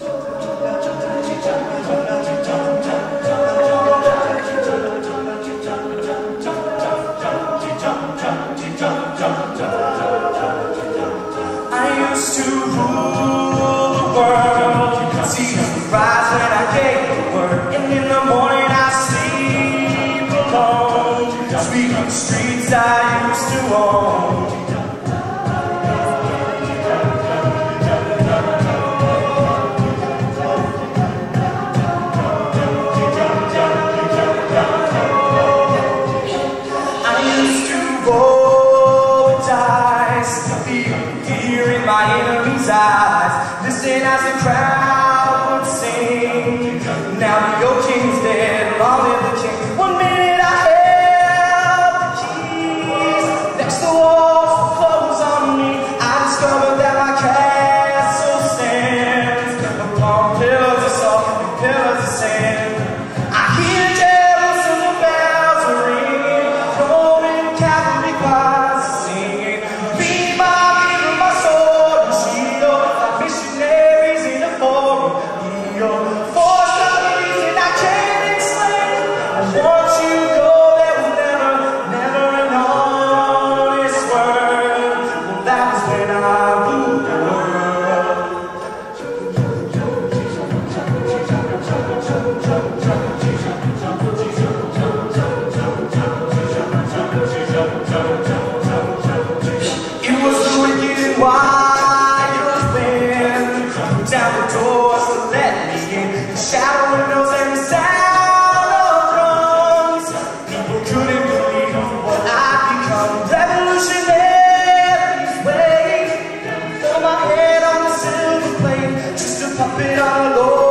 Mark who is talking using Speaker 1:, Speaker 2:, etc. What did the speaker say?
Speaker 1: I used to rule the world, see the rise when I gave the word, and in the morning I sleep alone, sweep the streets I used to own. enemy's eyes. Listen as the crowd would sing. Now the your king's dead, long live the king. One minute I held the keys, next the walls would close on me. I discovered that my castle stands upon pillars of salt and pillars of sand. why you down the doors to let me in. The shadow windows and the sound. People couldn't believe what i become. Revolutionary's just a puppet on a lord.